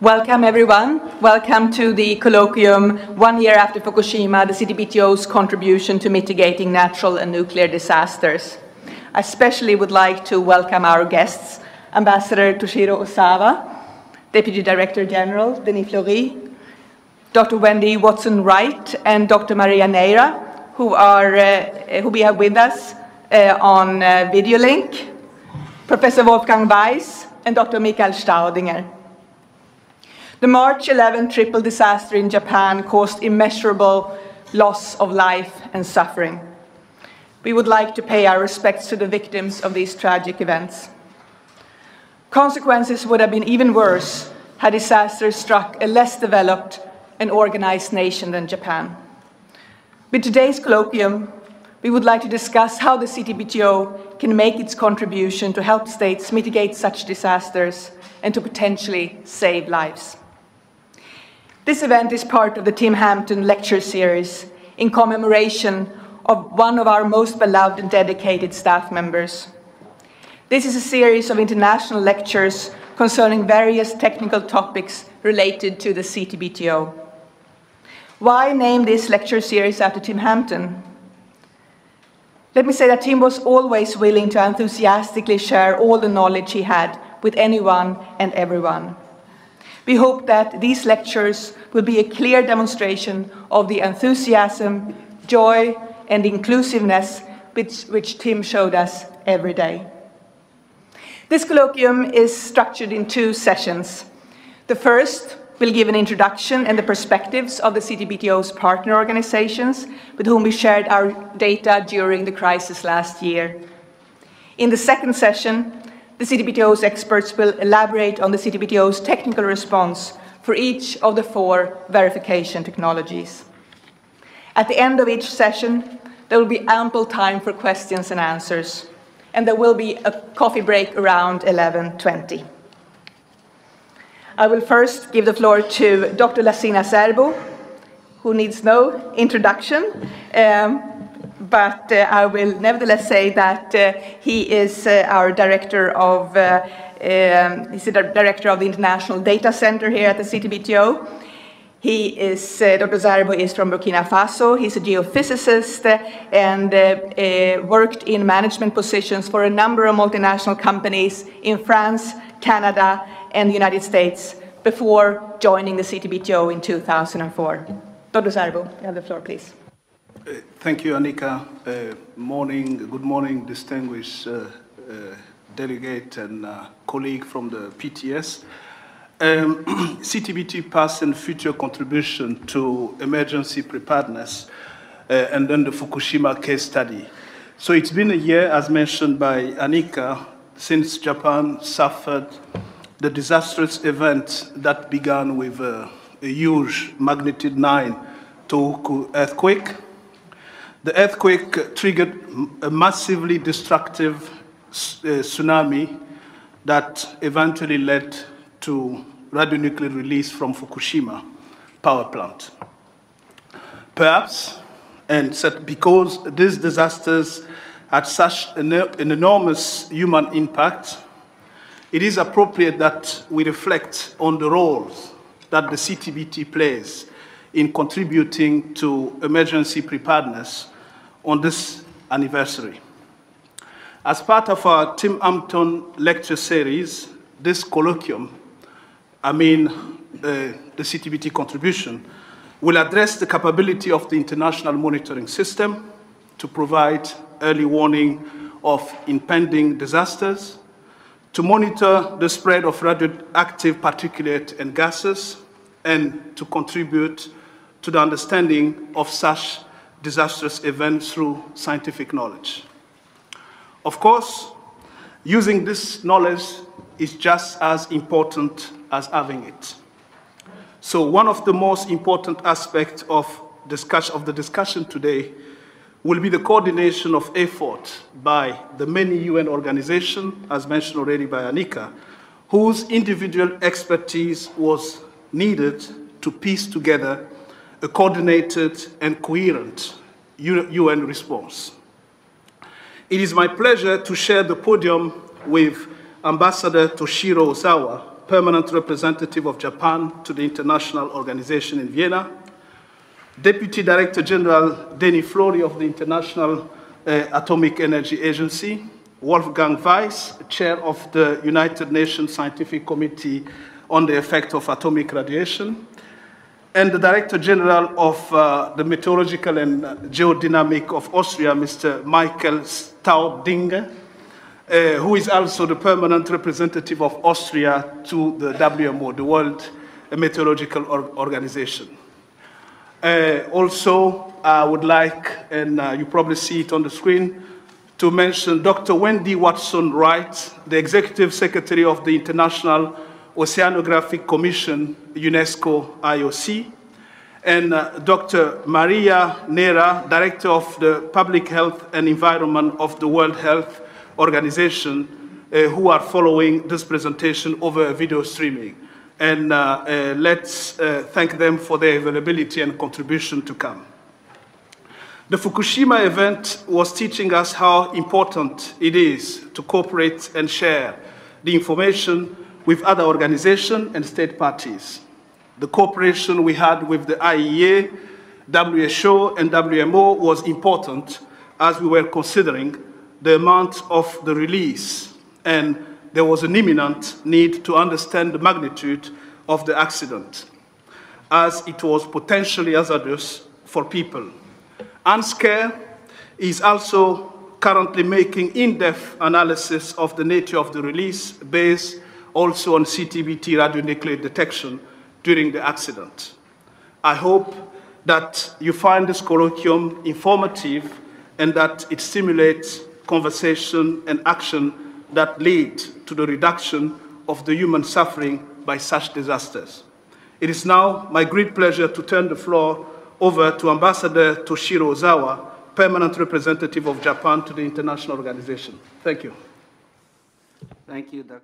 Welcome, everyone. Welcome to the colloquium One Year After Fukushima, the CTBTO's contribution to mitigating natural and nuclear disasters. I especially would like to welcome our guests, Ambassador Toshiro Ozawa, Deputy Director General Denis Flory, Dr. Wendy Watson-Wright, and Dr. Maria Neira, who, are, uh, who we have with us uh, on uh, video link, Professor Wolfgang Weiss, and Dr. Michael Staudinger. The March 11 triple disaster in Japan caused immeasurable loss of life and suffering. We would like to pay our respects to the victims of these tragic events. Consequences would have been even worse had disasters struck a less developed and organized nation than Japan. With today's colloquium, we would like to discuss how the CTBTO can make its contribution to help states mitigate such disasters and to potentially save lives. This event is part of the Tim Hampton lecture series in commemoration of one of our most beloved and dedicated staff members. This is a series of international lectures concerning various technical topics related to the CTBTO. Why name this lecture series after Tim Hampton? Let me say that Tim was always willing to enthusiastically share all the knowledge he had with anyone and everyone. We hope that these lectures will be a clear demonstration of the enthusiasm, joy, and inclusiveness which, which Tim showed us every day. This colloquium is structured in two sessions. The first will give an introduction and the perspectives of the CTBTO's partner organizations with whom we shared our data during the crisis last year. In the second session, the CTBTO's experts will elaborate on the CTBTO's technical response for each of the four verification technologies. At the end of each session, there will be ample time for questions and answers, and there will be a coffee break around 11.20. I will first give the floor to Dr. Lassina Zerbo, who needs no introduction. Um, but uh, I will nevertheless say that uh, he is uh, our director of, um, he's the director of the International Data Center here at the CTBTO. He is, uh, Dr. Zerbo is from Burkina Faso. He's a geophysicist and uh, uh, worked in management positions for a number of multinational companies in France, Canada, and the United States before joining the CTBTO in 2004. Dr. Zerbo, you have the floor, please. Thank you, Annika. Uh, morning, good morning, distinguished uh, uh, delegate and uh, colleague from the PTS. Um, CTBT past and future contribution to emergency preparedness, uh, and then the Fukushima case study. So it's been a year, as mentioned by Annika, since Japan suffered the disastrous event that began with a huge magnitude 9 Tohoku earthquake the earthquake triggered a massively destructive uh, tsunami that eventually led to radionuclide release from Fukushima power plant. Perhaps, and because these disasters had such an, an enormous human impact, it is appropriate that we reflect on the roles that the CTBT plays in contributing to emergency preparedness on this anniversary. As part of our Tim Hampton lecture series, this colloquium, I mean uh, the CTBT contribution, will address the capability of the international monitoring system to provide early warning of impending disasters, to monitor the spread of radioactive particulate and gases, and to contribute to the understanding of such disastrous events through scientific knowledge. Of course, using this knowledge is just as important as having it. So one of the most important aspects of, of the discussion today will be the coordination of effort by the many UN organizations, as mentioned already by Annika, whose individual expertise was needed to piece together a coordinated and coherent UN response. It is my pleasure to share the podium with Ambassador Toshiro Ozawa, permanent representative of Japan to the international organization in Vienna, Deputy Director General Denis Flory of the International uh, Atomic Energy Agency, Wolfgang Weiss, Chair of the United Nations Scientific Committee on the Effect of Atomic Radiation, and the Director General of uh, the Meteorological and Geodynamic of Austria, Mr. Michael Staudinger, uh, who is also the permanent representative of Austria to the WMO, the World Meteorological Organization. Uh, also, I would like, and uh, you probably see it on the screen, to mention Dr. Wendy Watson Wright, the Executive Secretary of the International Oceanographic Commission, UNESCO IOC, and uh, Dr. Maria Neira, Director of the Public Health and Environment of the World Health Organization, uh, who are following this presentation over video streaming. And uh, uh let's uh, thank them for their availability and contribution to come. The Fukushima event was teaching us how important it is to cooperate and share the information with other organizations and state parties. The cooperation we had with the IEA, WHO, and WMO was important as we were considering the amount of the release, and there was an imminent need to understand the magnitude of the accident, as it was potentially hazardous for people. UNSCEAR is also currently making in-depth analysis of the nature of the release based also on CTBT radionuclide detection during the accident. I hope that you find this colloquium informative and that it stimulates conversation, and action that lead to the reduction of the human suffering by such disasters. It is now my great pleasure to turn the floor over to Ambassador Toshiro Ozawa, permanent representative of Japan to the international organization. Thank you. Thank you, Dr.